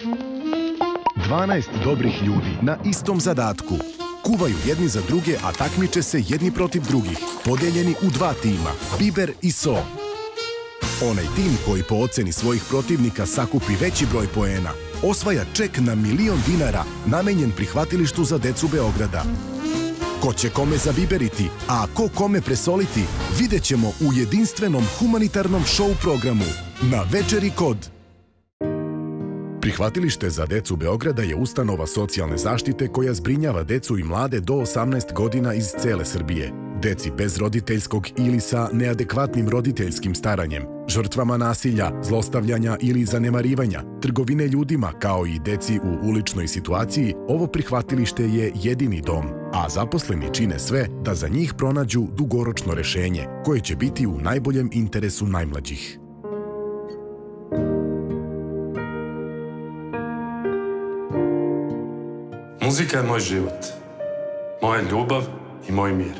12 dobrih ljudi na istom zadatku. Kuvaju jedni za druge, a takmiče se jedni protiv drugih, podeljeni u dva tima, Biber i So. Onaj tim koji po oceni svojih protivnika sakupi veći broj poena, osvaja ček na milion dinara namenjen prihvatilištu za decu Beograda. Ko će kome zabiberiti, a ko kome presoliti, vidjet ćemo u jedinstvenom humanitarnom show programu na Večeri kod. Prihvatilište za decu Beograda je ustanova socijalne zaštite koja zbrinjava decu i mlade do 18 godina iz cele Srbije. Deci bez roditeljskog ili sa neadekvatnim roditeljskim staranjem, žrtvama nasilja, zlostavljanja ili zanemarivanja, trgovine ljudima kao i deci u uličnoj situaciji, ovo prihvatilište je jedini dom, a zaposleni čine sve da za njih pronađu dugoročno rešenje koje će biti u najboljem interesu najmlađih. Muzika je moj život, moja ljubav i moj mir.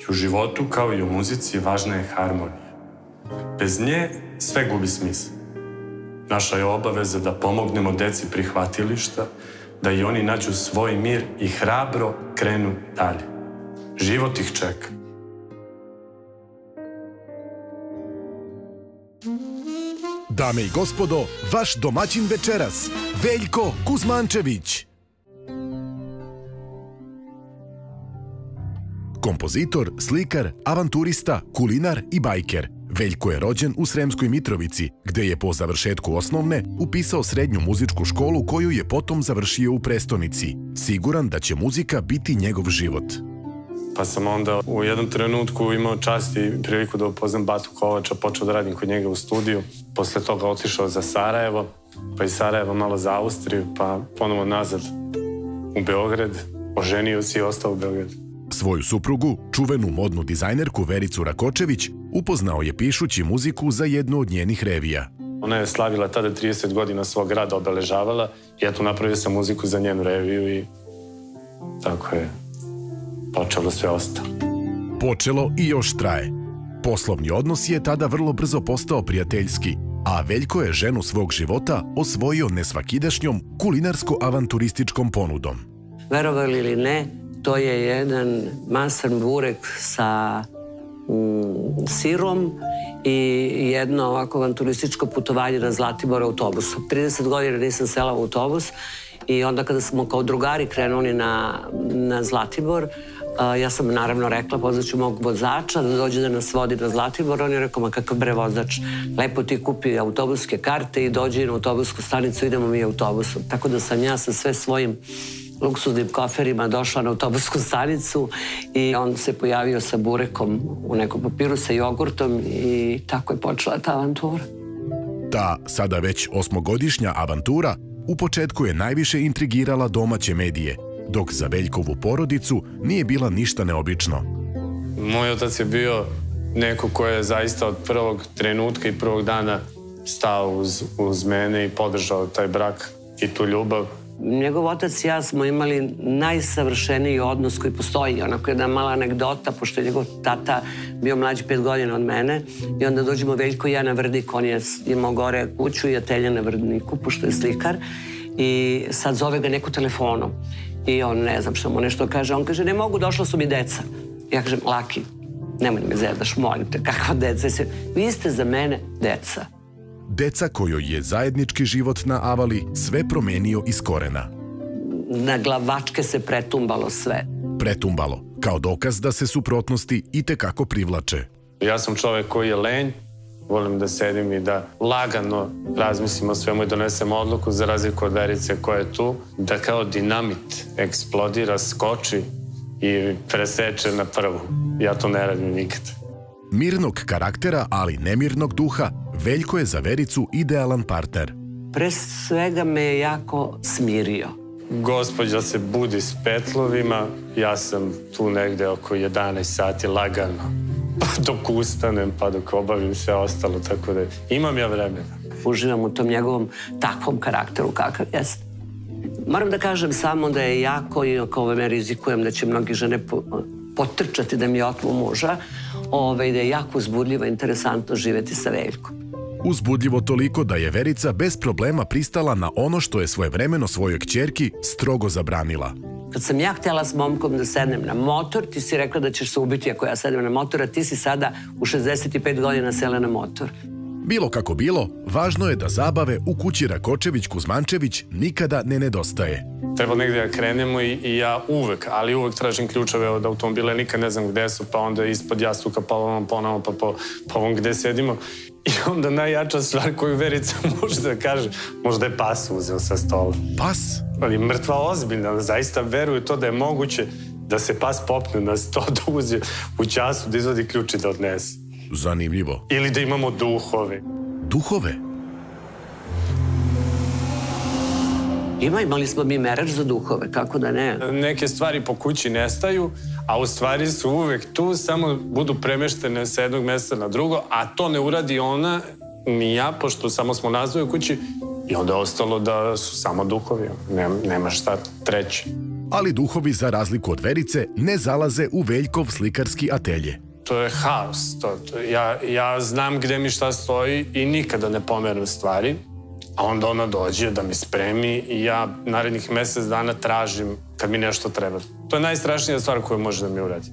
I u životu, kao i u muzici, važna je harmonija. Bez nje sve gubi smisla. Naša je obaveza da pomognemo deci prihvatilišta, da i oni nađu svoj mir i hrabro krenu dalje. Život ih čeka. Dame i gospodo, vaš domaćin večeras, Veljko Kuzmančević. Kompozitor, slikar, avanturista, kulinar i bajker. Veljko je rođen u Sremskoj Mitrovici, gde je po završetku osnovne upisao srednju muzičku školu koju je potom završio u prestonici. Siguran da će muzika biti njegov život. Pa sam onda u jednom trenutku imao čast i priliku da upoznam Batu Kovača, počeo da radim kod njega u studiju. Posle toga otišao za Sarajevo, pa iz Sarajeva malo za Austriju, pa ponovo nazad u Beograd. Oženio se i ostao u Beogradu. Svoju suprugu, čuvenu modnu dizajnerku Vericu Rakočević, upoznao je pišući muziku za jednu od njenih revija. Ona je slavila tada 30 godina svog rada, obeležavala i ja tu napravio sam muziku za njenu reviju i tako je počelo sve ostalo. Počelo i još traje. Poslovni odnos je tada vrlo brzo postao prijateljski, a Veljko je ženu svog života osvojio nesvakidašnjom kulinarsko-avanturističkom ponudom. Verovali ili ne, to je jedan masan burek sa mm, sirom i jedno ovako avanturističko putovanje na Zlatibor autobusom. 30 godina nisam sela u autobus i onda kada smo kao drugari krenuli na, na Zlatibor, ja sam naravno rekla pozvaću mog vozača da dođe da nas vodi na Zlatibor. On je rekao, ma kakav bre vozač, lepo ti kupi autobuske karte i dođe na autobusku stanicu, idemo mi autobusom. Tako da sam ja sa sve svojim luksuznim koferima došla na autobusku stanicu i on se pojavio sa burekom u nekom papiru sa jogurtom i tako je počela ta avantura. Ta, sada već osmogodišnja avantura, u početku je najviše intrigirala domaće medije, dok za Veljkovu porodicu nije bila ništa neobično. Moj otac je bio neko ko je zaista od prvog trenutka i prvog dana stao uz, uz mene i podržao taj brak i tu ljubav njegov otac i ja smo imali najsavršeniji odnos koji postoji. Onako jedna mala anegdota, pošto je njegov tata bio mlađi pet godina od mene i onda dođemo Veljko i ja na Vrnik, on je imao gore kuću i atelje na Vrdniku, pošto je slikar i sad zove ga neku telefonom i on ne znam što mu nešto kaže, on kaže ne mogu, došla su mi deca. Ja kažem, Laki, nemoj da me zedaš, molim te, kakva deca? Vi ste za mene deca deca kojoj je zajednički život na Avali sve promenio iz korena. Na glavačke se pretumbalo sve. Pretumbalo, kao dokaz da se suprotnosti i tekako privlače. Ja sam čovek koji je lenj, volim da sedim i da lagano razmislim o svemu i donesem odluku za razliku od Verice koja je tu, da kao dinamit eksplodira, skoči i preseče na prvu. Ja to ne radim nikad. Mirnog karaktera, ali nemirnog duha, Veljko je za Vericu idealan partner. Pre svega me je jako smirio. Gospodja se budi s petlovima, ja sam tu negde oko 11 sati lagano. Pa dok ustanem, pa dok obavim sve ostalo, tako da imam ja vremena. Uživam u tom njegovom takvom karakteru kakav jeste. Moram da kažem samo da je jako, i ako ove rizikujem da će mnogi žene potrčati da mi otmu muža, ove, da je jako uzbudljivo, interesantno živeti sa Veljkom. Uzbudljivo toliko da je Verica bez problema pristala na ono što je svojevremeno svojoj kćerki strogo zabranila. Kad sam ja htjela s momkom da sednem na motor, ti si rekla da ćeš se ubiti ako ja sedem na motor, a ti si sada u 65 godina sela na motor. Bilo kako bilo, važno je da zabave u kući Rakočević-Kuzmančević nikada ne nedostaje. Treba negdje da krenemo i, i ja uvek, ali uvek tražim ključeve od automobile, nikad ne znam gde su, pa onda ispod jastuka, pa ovom ponovo, pa po, pa ovom gde sedimo. I onda najjača stvar koju Verica može da kaže, možda je pas uzeo sa stola. Pas? Ali mrtva ozbiljna, zaista veruje to da je moguće da se pas popne na sto, da uze u času, da izvodi ključ i da odnese. Zanimljivo. Ili da imamo duhove. Duhove? Ima, imali smo mi merač za duhove, kako da ne? Neke stvari po kući nestaju, a u stvari su uvek tu, samo budu premeštene sa jednog mesta na drugo, a to ne uradi ona ni ja, pošto samo smo nazvali u kući i onda je ostalo da su samo duhovi. Nema, nema šta treće. Ali duhovi, za razliku od Verice, ne zalaze u Veljkov slikarski atelje. To je haos. To, to, ja, ja znam gde mi šta stoji i nikada ne pomeram stvari, a onda ona dođe da mi spremi i ja narednih mesec dana tražim kad mi nešto treba. To je najstrašnija stvar koju može da mi uradi.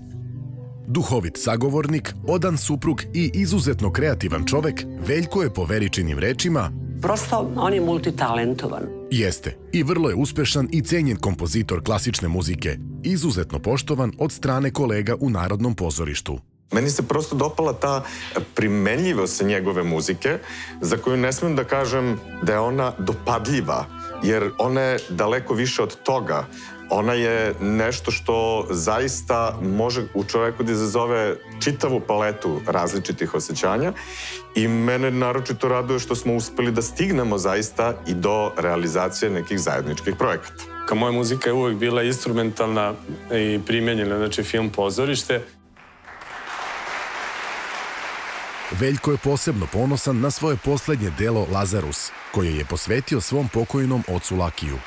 Duhovit sagovornik, odan suprug i izuzetno kreativan čovek, Veljko je po Veričinim rečima Prosto, on je multitalentovan. Jeste. I vrlo je uspešan i cenjen kompozitor klasične muzike, izuzetno poštovan od strane kolega u Narodnom pozorištu. Meni se prosto dopala ta primenljivost njegove muzike, za koju ne smem da kažem da je ona dopadljiva, jer ona je daleko više od toga. Ona je nešto što zaista može u čoveku da izazove čitavu paletu različitih osjećanja i mene naročito raduje što smo uspeli da stignemo zaista i do realizacije nekih zajedničkih projekata. Ka moja muzika je uvek bila instrumentalna i primenjena, znači film pozorište. Veljko je posebno ponosan na svoje poslednje delo Lazarus, koje je posvetio svom pokojnom ocu Lakiju.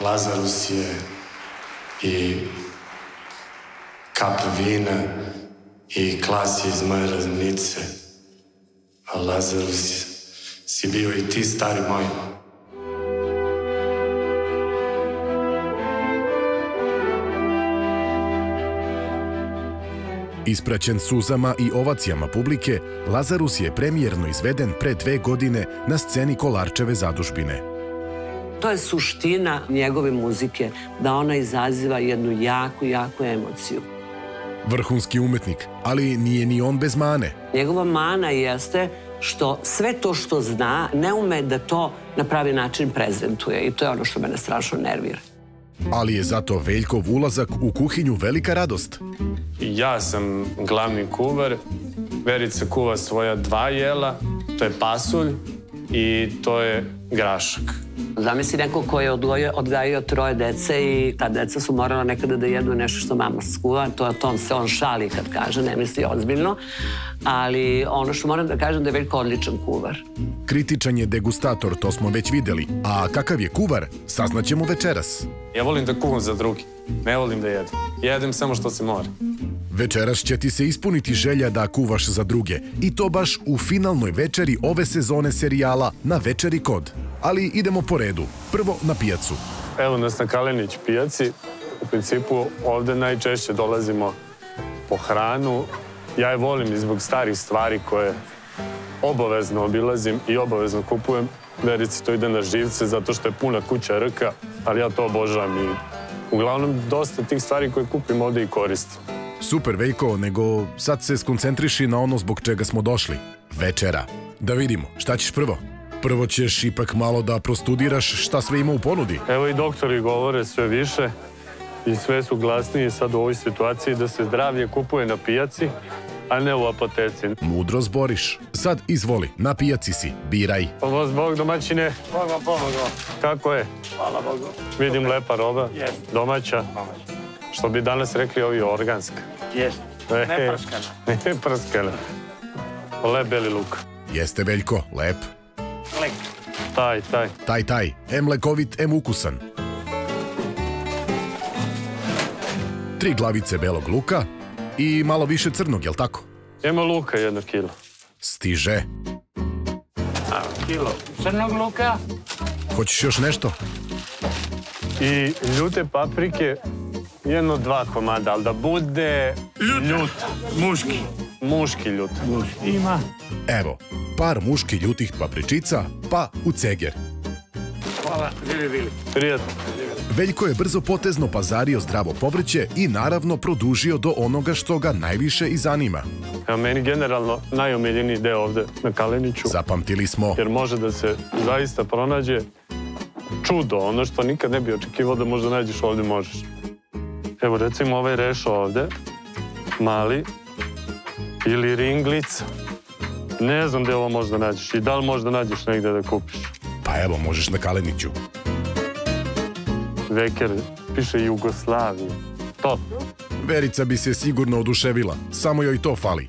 Lazarus je i kap vina i klas iz moje raznice. A Lazarus si bio i ti, stari moj. Ispraćen suzama i ovacijama publike, Lazarus je premijerno izveden pre dve godine na sceni Kolarčeve zadužbine. To je suština njegove muzike, da ona izaziva jednu jaku, jaku emociju. Vrhunski umetnik, ali nije ni on bez mane. Njegova mana jeste što sve to što zna ne ume da to na pravi način prezentuje i to je ono što mene strašno nervira. Ali je zato Veljkov ulazak u kuhinju velika radost. Ja sam glavni kuvar, Verica kuva svoja dva jela, to je pasulj i to je grašak. Zamisli neko ko je odgojio, odgajio troje dece i ta deca su morala nekada da jedu nešto što mama skuva, to, to on se on šali kad kaže, ne misli ozbiljno, ali ono što moram da kažem da je veliko odličan kuvar. Kritičan je degustator, to smo već videli, a kakav je kuvar, saznaćemo večeras. Ja volim da kuvam za drugi, ne volim da jedem. Jedem samo što se mora. Večeras će ti se ispuniti želja da kuvaš za druge i to baš u finalnoj večeri ove sezone serijala na Večeri kod. Ali idemo po redu. Prvo na pijacu. Evo nas na Kalenić pijaci. U principu ovde najčešće dolazimo po hranu. Ja je volim i zbog starih stvari koje obavezno obilazim i obavezno kupujem. Verici to ide na živce zato što je puna kuća rka, ali ja to obožavam i uglavnom dosta tih stvari koje kupim ovde i koristim. Super, Veljko, nego sad se skoncentriši na ono zbog čega smo došli. Večera. Da vidimo, šta ćeš prvo? Prvo ćeš ipak malo da prostudiraš šta sve ima u ponudi. Evo i doktori govore sve više i sve su glasniji sad u ovoj situaciji da se zdravlje kupuje na pijaci, a ne u apoteci. Mudro zboriš. Sad izvoli, na pijaci si, biraj. Vas Bog domaćine, Bog vam pomogao. kako je? Hvala Bogu. Vidim lepa roba, Jest. domaća, što bi danas rekli ovi organska. Jest. E, Ne prskana. Ne prskana. Lep beli luk. Jeste, Veljko, lep. Lek. Taj, taj. Taj, taj, em lekovit, em ukusan. Tri glavice belog luka i malo više crnog, jel tako? Ima luka jedno kilo. Stiže. kilo crnog luka Hoćeš još nešto? i ljute paprike, jedno dva komada, ali da bude ljut. Muški. Muški ljut. Ima. Evo, par muški ljutih papričica, pa u ceger. Hvala, Vili, Vili. Prijatno. Veljko je brzo potezno pazario zdravo povrće i naravno produžio do onoga što ga najviše i zanima. Evo, meni generalno najomiljeniji deo ovde na Kaleniću, Zapamtili smo jer može da se zaista pronađe čudo, ono što nikad ne bi očekivao da možda nađeš ovde, možeš. Evo, recimo ovaj rešo ovde, mali, ili ringlica. Ne znam gde ovo možda nađeš i da li možda nađeš negde da kupiš. Pa evo, možeš na Kaleniću. Veker piše Jugoslavije. To. Verica bi se sigurno oduševila, samo joj to fali.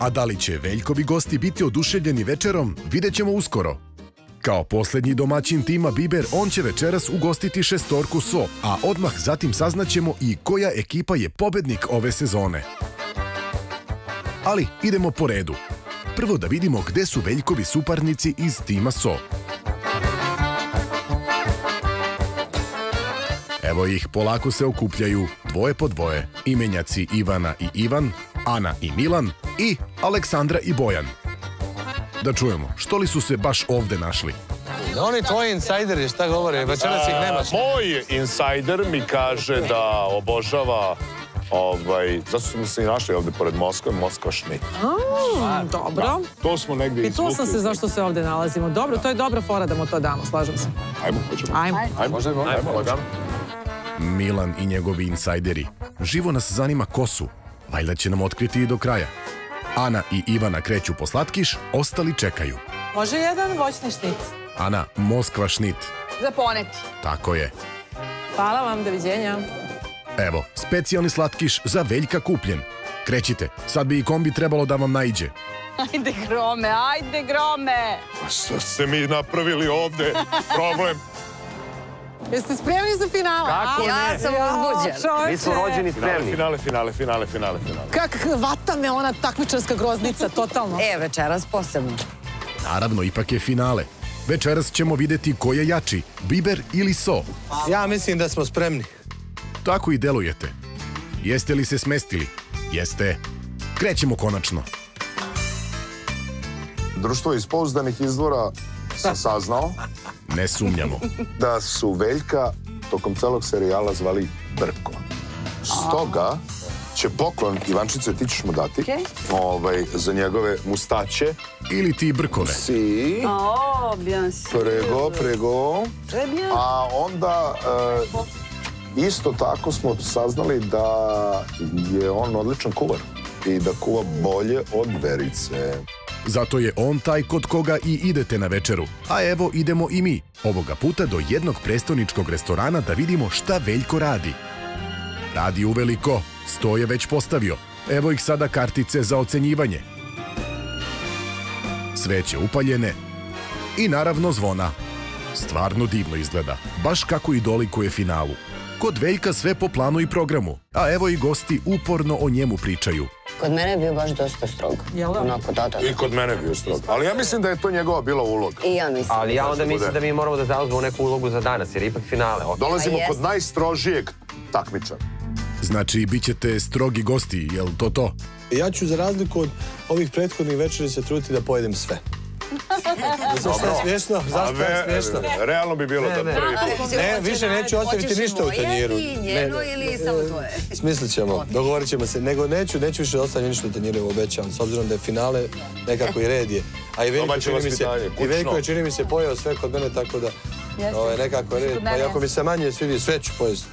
A da li će Veljkovi gosti biti oduševljeni večerom, vidjet ćemo uskoro. Kao poslednji domaćin tima Biber, on će večeras ugostiti šestorku So, a odmah zatim saznaćemo i koja ekipa je pobednik ove sezone. Ali idemo po redu. Prvo da vidimo gde su Veljkovi suparnici iz tima So. Evo ih, polako se okupljaju, dvoje po dvoje. Imenjaci Ivana i Ivan, Ana i Milan i Aleksandra i Bojan. Da čujemo, što li su se baš ovde našli? Oni tvoji insajderi šta govore, večeras ih nemaš. Moj insajder mi kaže da obožava Ovaj, zato smo se i našli ovde pored Moskve, Moskva Šmit. Mm, dobro. To smo negde Pitala sam izvukli. se zašto se ovde nalazimo. Dobro, to je dobra fora da mu to damo, slažem se. Ajmo, hoćemo. Ajmo. Ajmo, Možemo? ajmo, lagano. Milan i njegovi insajderi. Živo nas zanima ko su. Valjda će nam otkriti i do kraja. Ana i Ivana kreću po slatkiš, ostali čekaju. Može jedan voćni štit. Ana, Moskva šnit. Za poneti. Tako je. Hvala vam, doviđenja. Evo, specijalni slatkiš za Veljka kupljen. Krećite, sad bi i kombi trebalo da vam naiđe. Ajde grome, ajde grome. A Šta ste mi napravili ovde? Problem. Jeste spremni za finale? Kako a? Ja sam uzbuđena. Mi smo rođeni spremni. Finale, finale, finale, finale, finale. Kak vata me ona takmičarska groznica, totalno. E, večeras posebno. Naravno, ipak je finale. Večeras ćemo videti ko je jači, Biber ili So. Ja mislim da smo spremni. Tako i delujete. Jeste li se smestili? Jeste. Krećemo konačno. Društvo iz pouzdanih izvora sam saznao Ne sumnjamo. da su Veljka tokom celog serijala zvali Brko. Stoga će poklon, Ivančice, ti ćeš mu dati, ovaj, za njegove mustaće. Ili ti brkove. Si, Oh, bien prego, prego. Très bien. A onda e, isto tako smo saznali da je on odličan kuvar i da kuva bolje od Verice. Zato je on taj kod koga i idete na večeru. A evo idemo i mi. Ovoga puta do jednog prestoničkog restorana da vidimo šta Veljko radi. Radi uveliko. Sto je već postavio. Evo ih sada kartice za ocenjivanje. Sveće upaljene i naravno zvona. Stvarno divno izgleda, baš kako i dolikuje finalu. Kod Veljka sve po planu i programu, a evo i gosti uporno o njemu pričaju. Kod mene je bio baš dosta strog. Jel da? Onako, da, da. I kod mene bio strog. Ali ja mislim da je to njegova bila uloga. I ja mislim. Ali ja onda Zašto mislim da mi moramo da zauzmemo neku ulogu za danas, jer je ipak finale. Dolazimo kod najstrožijeg takmičara. Znači, bit ćete strogi gosti, jel to to? Ja ću za razliku od ovih prethodnih večeri se truditi da pojedem sve. Zato što je smiješno? Zašto je smiješno? realno bi bilo da prvi put. Ne, više neću ostaviti ništa u tanjiru. Hoćeš njeno ne. ili samo tvoje? Smislit ćemo, dogovorit ćemo se. Nego neću, neću više ostaviti ništa u tanjiru, obećavam. S obzirom da je finale, nekako i red je. A i Domaće čini mi se, i je čini mi se pojeo sve kod mene, tako da ovaj, nekako red. Pa i ako mi se manje svidi, sve ću pojesti.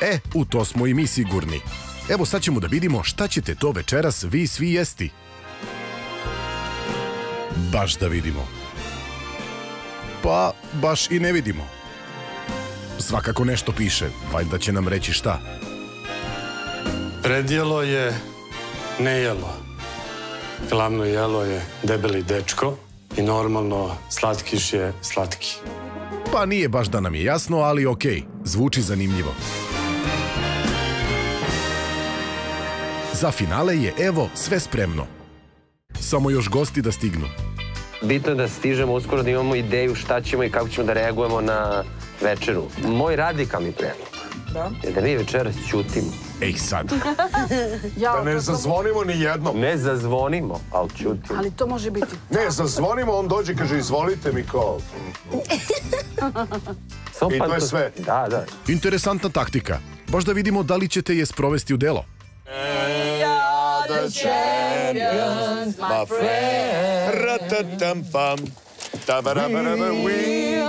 E, u to smo i mi sigurni. Evo sad ćemo da vidimo šta ćete to večeras vi svi jesti. Baš da vidimo. Pa, baš i ne vidimo. Svakako nešto piše, valjda će nam reći šta. Predjelo je nejelo. Glavno jelo je debeli dečko i normalno slatkiš je slatki. Pa nije baš da nam je jasno, ali okej, zvuči zanimljivo. Za finale je evo sve spremno. Samo još gosti da stignu. Bitno je da stižemo uskoro da imamo ideju šta ćemo i kako ćemo da reagujemo na večeru. Moj radikalni predlog Da. je da mi večeras ćutimo. Ej sad, Ja, Da ne zazvonimo ni jednom. Ne zazvonimo, ali ćutimo. Ali to može biti. Ne, zazvonimo, on dođe i kaže izvolite mi kao... Samo I to je sve. Da, da. interesantna taktika. Baš da vidimo da li ćete je sprovesti u delo. My friend. Ratatampam. We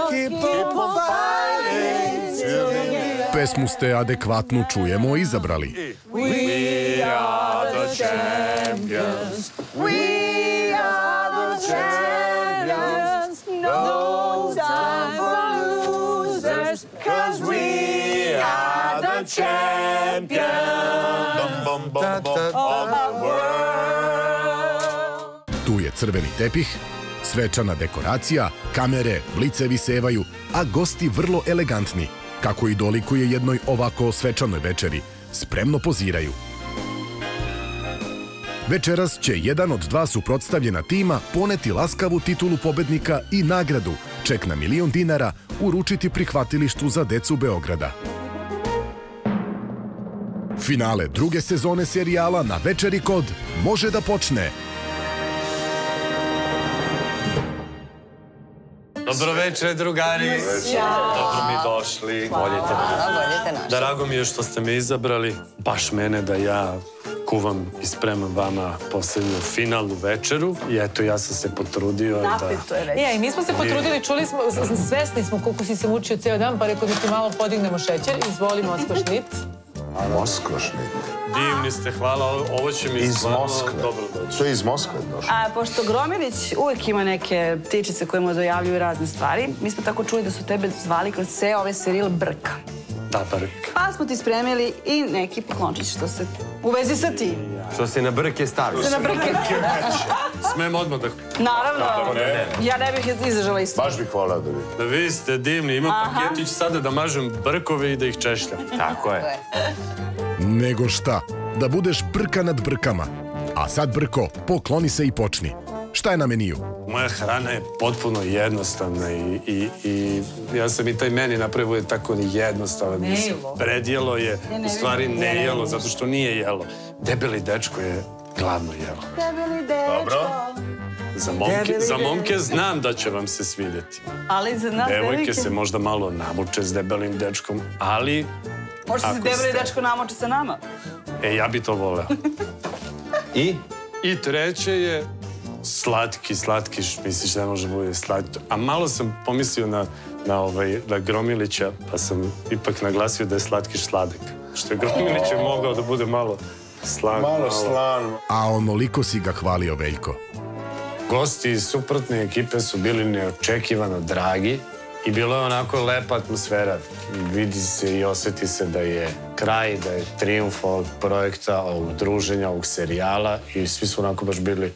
keep on fighting till the Pesmu ste adekvatnu čujemo izabrali. We are the champions. We are the champions. No time for losers, cause we are the champions. Bum, bum, bum, bum, crveni tepih, svečana dekoracija, kamere, blicevi sevaju, a gosti vrlo elegantni, kako i dolikuje jednoj ovako svečanoj večeri. Spremno poziraju. Večeras će jedan od dva suprotstavljena tima poneti laskavu titulu pobednika i nagradu, ček na milion dinara, uručiti prihvatilištu za decu Beograda. Finale druge sezone serijala na večeri kod može da počne. Dobro večer, drugari. Dobro mi došli. Voljete Voljete naš. Drago mi je što ste me izabrali. Baš mene da ja kuvam i spremam vama posljednju finalnu večeru. I eto, ja sam se potrudio da... To je već. Ja, i mi smo se potrudili, čuli smo, svesni smo koliko si se mučio ceo dan, pa rekao da ti malo podignemo šećer. Izvoli Moskva šnit. Moskvašni. Divni ste, hvala. Ovo će mi Iz stvarno Moskve. dobro doći. To je iz Moskve došlo. A pošto Gromilić uvek ima neke tičice koje mu dojavljuju razne stvari, mi smo tako čuli da su tebe zvali kroz ceo ovaj serijal Brka. Da, Brk. Pa smo ti spremili i neki poklončić što se u vezi sa tim. Što se na brke stavio. Se na brke. Smem odmah da... Naravno, Ne. ja ne bih izdržala isto. Baš bih volao da vidim. Da vi ste divni. Imam paketić sada da mažem brkove i da ih češljam. Tako je. Nego šta, da budeš brka nad brkama. A sad brko, pokloni se i počni. Šta je na meniju? Moja hrana je potpuno jednostavna i, i, i ja sam i taj meni napravio je tako jednostavan. Mislim, Nejelo. Predjelo je, Ne, ne u stvari ne ne, ne jelo, zato što nije jelo. Debeli dečko je glavno jelo. Debeli dečko. Za momke, Debeli za momke znam da će vam se svidjeti. Ali za nas Devojke devojke... se možda malo namuče s debelim dečkom, ali Možda se debeli ste- dečko namoče sa nama. e, ja bi to voleo. I? I treće je slatki, slatki, misliš da ne može bude slatki. A malo sam pomislio na, na, ovaj, na Gromilića, pa sam ipak naglasio da je slatki sladak. Što je Gromilić je mogao da bude malo slan. Malo slan. A onoliko si ga hvalio, Veljko. Gosti iz suprotne ekipe su bili neočekivano dragi i bilo je onako lepa atmosfera. Vidi se i osjeti se da je kraj, da je triumf ovog projekta, ovog druženja, ovog serijala i svi su onako baš bili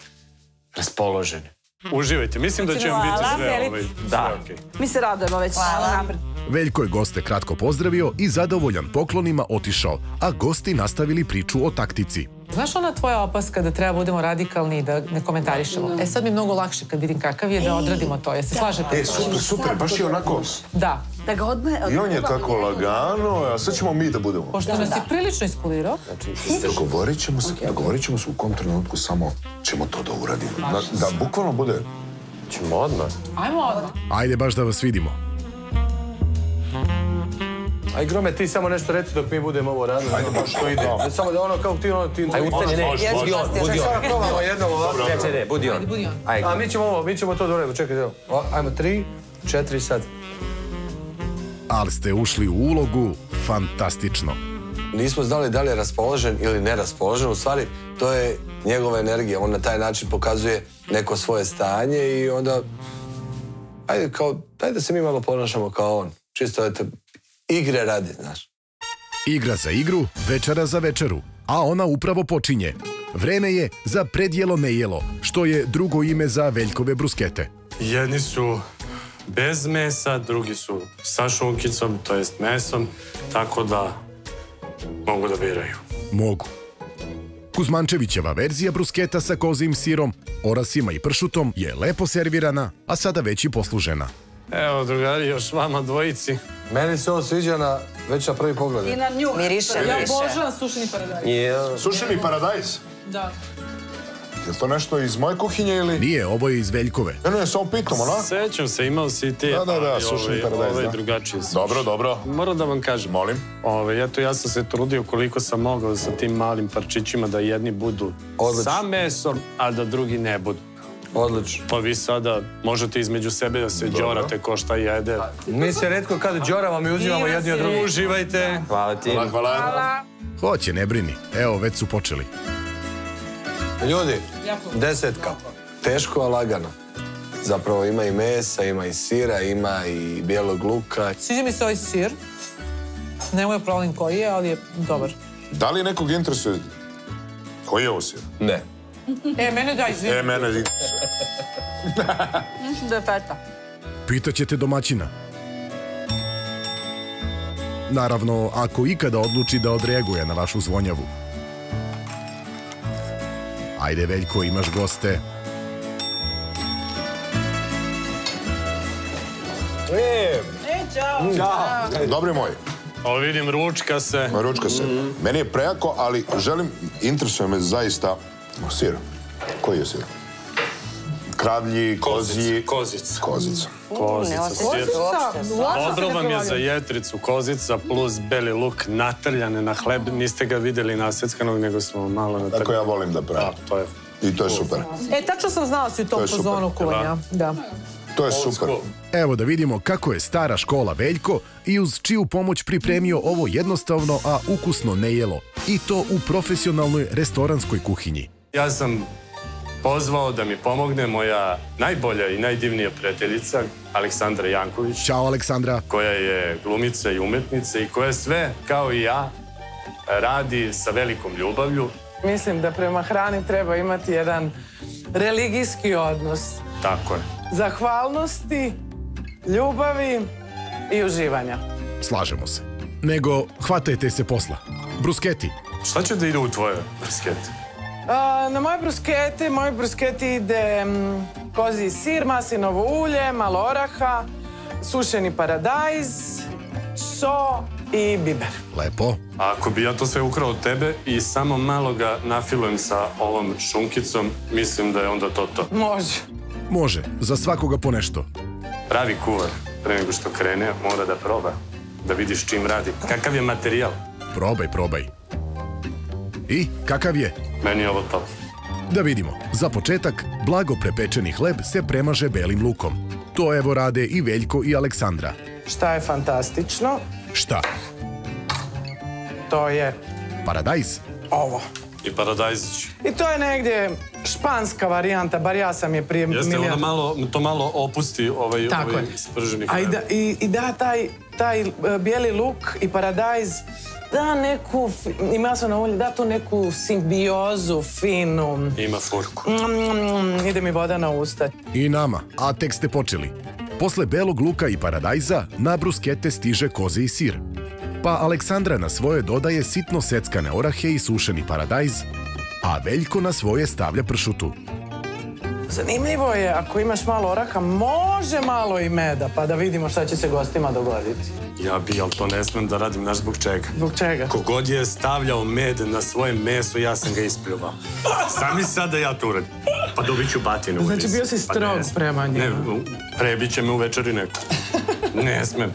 raspoloženi. Uživajte, mislim da će vam biti sve, ovaj, Da. sve. Mi se radujemo već. Hvala. Veljko je goste kratko pozdravio i zadovoljan poklonima otišao, a gosti nastavili priču o taktici. Znaš ona tvoja opaska da treba budemo radikalni i da ne komentarišemo? E sad mi je mnogo lakše kad vidim kakav je da odradimo to. Jel se slažete? E, super, super, baš je onako... Da. Da ga odme... I on je tako lagano, a sad ćemo mi da budemo. Pošto nas je prilično iskulirao, Dogovorit ćemo se, dogovorit ćemo se u kom trenutku samo ćemo to da uradimo. Da, da bukvalno bude... Ćemo odmah. ajmo odmah. Ajde baš da vas vidimo. Aj, Grome, ti samo nešto reci dok mi budemo ovo radili. Ajde, baš to ide. Ne, Samo da ono kao ti ono... Ti, Aj, ustani, ne, budi on, budi Samo on. probamo jednom ovako. Ne, ne, ne, budi on. Ajde, budi on. Aj, A mi ćemo ovo, mi ćemo to dobro. Čekaj, evo. Ajmo, tri, četiri, sad. Ali ste ušli u ulogu fantastično. Nismo znali da li je raspoložen ili neraspoložen. U stvari, to je njegova energija. On na taj način pokazuje neko svoje stanje i onda... Ajde, kao, daj da se mi malo ponašamo kao on. Čisto, eto, igre radi, znaš. Igra za igru, večera za večeru. A ona upravo počinje. Vreme je za predjelo nejelo, što je drugo ime za Veljkove bruskete. Jedni su bez mesa, drugi su sa šunkicom, to jest mesom, tako da mogu da biraju. Mogu. Kuzmančevićeva verzija brusketa sa kozim sirom, orasima i pršutom je lepo servirana, a sada već i poslužena. Evo, drugari, još vama dvojici. Meni se ovo sviđa na, već na prvi pogled. I na nju. Miriše, Ja miriše. obožavam sušeni paradajz. Ja. Sušeni paradajz. Da. Je li to nešto iz moje kuhinje ili... Nije, ovo je iz Veljkove. Ne, ne, samo pitam, ona? Sećam se, imao si i ti. Da, da, da, sušeni ovaj- paradajz, Ovaj da. drugačiji su. Dobro, dobro. Moram da vam kažem. Molim. Ove, eto, ja sam se trudio koliko sam mogao sa tim malim parčićima da jedni budu Odlično. sa mesom, a da drugi ne budu. Odlično. Pa vi sada možete između sebe da se đorate ko šta jede. Mi se redko kad džoravamo i uzimamo jedni od drugih. Uživajte. Hvala ti. Hvala, hvala. Hoće, ne brini. Evo, već su počeli. Ljudi, desetka. Teško, a lagano. Zapravo ima i mesa, ima i sira, ima i bijelog luka. Sviđa mi se ovaj sir. Nemoj problem koji je, ali je dobar. Da li nekog interesuje koji je ovo sir? Ne. E, mene da, izvini. E, mene interesuje. Mislim da je feta. Pitaćete domaćina. Naravno, ako ikada odluči da odreaguje na vašu zvonjavu. Ajde, Veljko, imaš goste. E, čao. Dobri moj, Ovo vidim, ručka se. ručka se. Meni je prejako, ali želim, interesuje me zaista sir. Koji je sir? Kravlji, kozji... Kozica. Kozica. Kozica. uopšte. Dobro vam je za jetricu kozica plus beli luk natrljane na hleb. Niste ga videli naseckanog, nego smo malo natrljali. Tako ja volim da Da, pravim. to je I to je super. E, tačno sam znala da si u To tom super. fazonu kuvanja. Da. To je super. Evo da vidimo kako je stara škola Veljko i uz čiju pomoć pripremio ovo jednostavno, a ukusno nejelo. I to u profesionalnoj restoranskoj kuhinji. Ja sam pozvao da mi pomogne moja najbolja i najdivnija prijateljica Aleksandra Janković, Ćao, Aleksandra. koja je glumica i umetnica i koja sve, kao i ja, radi sa velikom ljubavlju. Mislim da prema hrani treba imati jedan religijski odnos. Tako je. Zahvalnosti, ljubavi i uživanja. Slažemo se. Nego, hvatajte se posla. Brusketi. Šta će da ide u tvoje briskete? A, na moje bruskete, moje brusketi ide mm, kozji sir, maslinovo ulje, malo oraha, sušeni paradajz, so i biber. Lepo. A ako bi ja to sve ukrao od tebe i samo malo ga nafilujem sa ovom šunkicom, mislim da je onda to to. Može. Može, za svakoga po nešto. Pravi kuvar, pre nego što krene, mora da proba. Da vidiš čim radi. Kakav je materijal? Probaj, probaj. I, kakav je? Meni je ovo top. Da vidimo. Za početak, blago prepečeni hleb se premaže belim lukom. To evo rade i Veljko i Aleksandra. Šta je fantastično? Šta? To je Paradajz? ovo. I paradajzić. I to je negdje španska varijanta, bar ja sam je prije Jeste, milijard- onda malo, to malo opusti ovaj, Tako ovaj sprženi A i hleb. da, i, i da taj, taj e, bijeli luk i paradajz da neku, fi- i maslino ulje, da tu neku simbiozu finu. Ima furku. Mm, ide mi voda na usta. I nama, a tek ste počeli. Posle belog luka i paradajza, na bruskete stiže koze i sir. Pa Aleksandra na svoje dodaje sitno seckane orahe i sušeni paradajz, a Veljko na svoje stavlja pršutu. Zanimljivo je, ako imaš malo oraha, može malo i meda, pa da vidimo šta će se gostima dogoditi. Ja bi, ali to ne smem da radim, znaš zbog čega? Zbog čega? Kogod je stavljao med na svoje meso, ja sam ga ispljuvao. Sami sad da ja to uradim. Pa dobit ću batine u Znači, bio si Pa strog prema njima. Ne, u- prebit će me u večeri neko. Ne smem.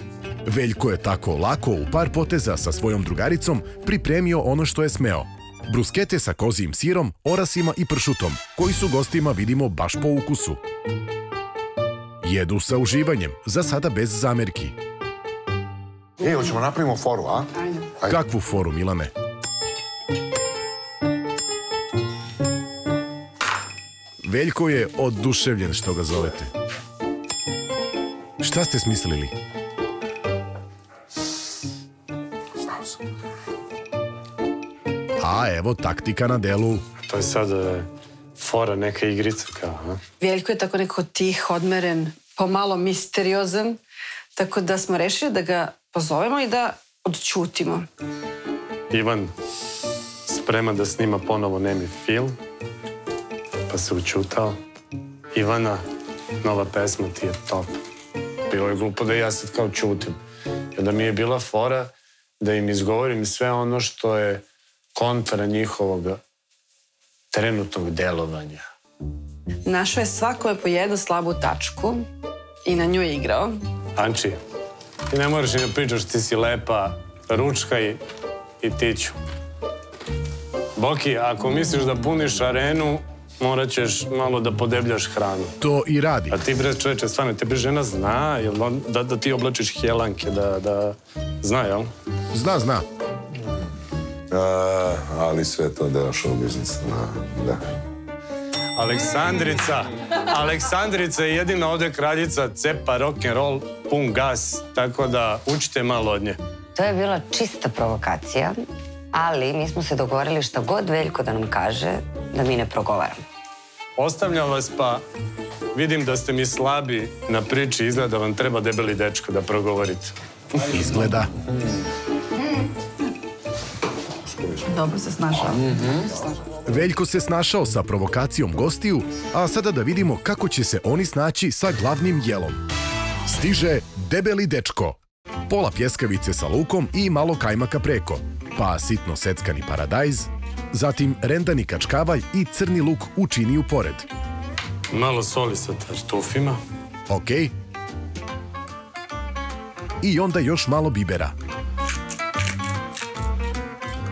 Veljko je tako lako u par poteza sa svojom drugaricom pripremio ono što je smeo. Bruskete sa kozijim sirom, orasima i pršutom, koji su gostima vidimo baš po ukusu. Jedu sa uživanjem, za sada bez zamerki. E, hoćemo napravimo foru, a? Ajde. Kakvu foru, Milane? Veljko je oduševljen što ga zovete. Šta ste smislili? A evo taktika na delu. To je sad e, fora, neka igrica kao, a? Veljko je tako neko tih, odmeren, pomalo misteriozan, tako da smo rešili da ga pozovemo i da odćutimo. Ivan, spreman da snima ponovo nemi film, pa se učutao. Ivana, nova pesma ti je top. Bilo je glupo da ja sad kao čutim. Onda mi je bila fora da im izgovorim sve ono što je kontra njihovog trenutnog delovanja. Našao je svako po jednu slabu tačku i na nju je igrao. Anči, ti ne moraš ni da pričaš, ti si lepa, ručkaj i tiću. Boki, ako misliš da puniš arenu, morat ćeš malo da podebljaš hranu. To i radi. A ti bre čoveče, stvarno, te bre žena zna jel, da, da ti oblačiš helanke, da, da zna, jel? Zna, zna. A, ali sve to deo show biznisa. Da, da. Aleksandrica, Aleksandrica je jedina ovde kraljica cepa rock'n'roll, pun gas, tako da učite malo od nje. To je bila čista provokacija, ali mi smo se dogovorili šta god Veljko da nam kaže, da mi ne progovaramo. Ostavljam vas pa vidim da ste mi slabi na priči, izgleda da vam treba debeli dečko da progovorite. Izgleda. Dobro se snašao. Veljko se snašao sa provokacijom gostiju, a sada da vidimo kako će se oni snaći sa glavnim jelom. Stiže debeli dečko. Pola pjeskavice sa lukom i malo kajmaka preko, pa sitno seckani paradajz, zatim rendani kačkavalj i crni luk u činiju pored. Malo soli sa tartufima. Ok. I onda još malo bibera.